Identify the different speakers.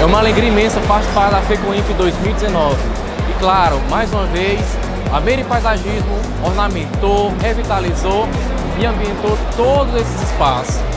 Speaker 1: É uma alegria imensa participar da FECOIMP 2019. E claro, mais uma vez, a Meire Paisagismo ornamentou, revitalizou e ambientou todos esses espaços.